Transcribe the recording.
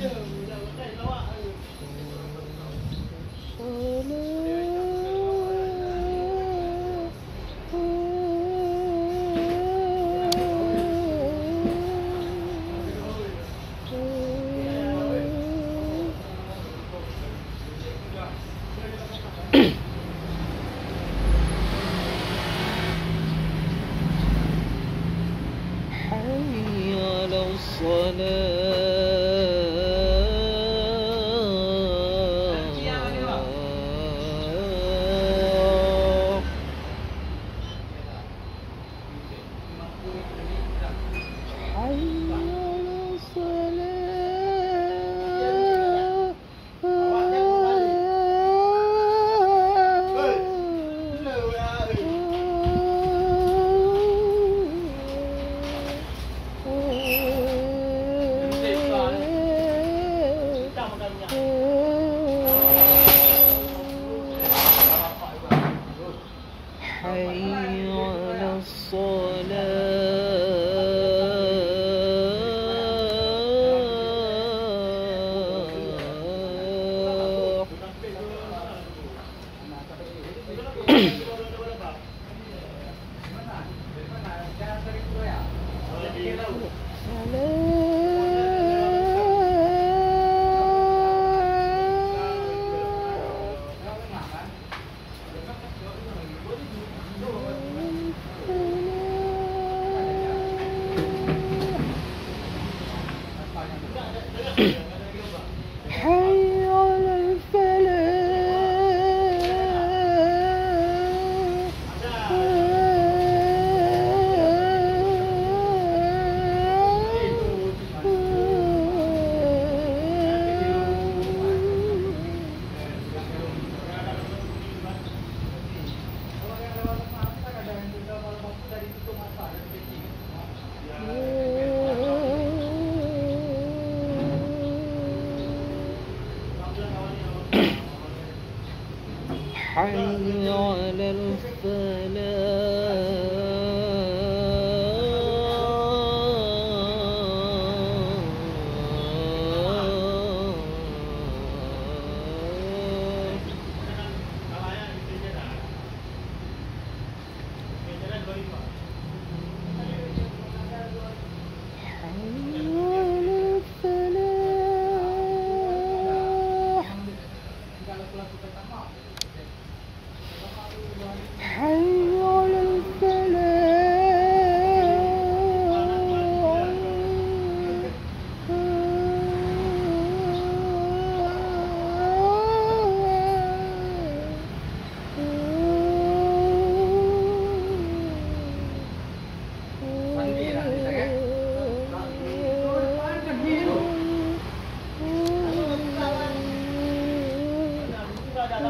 Yeah. حي على الفلاح حي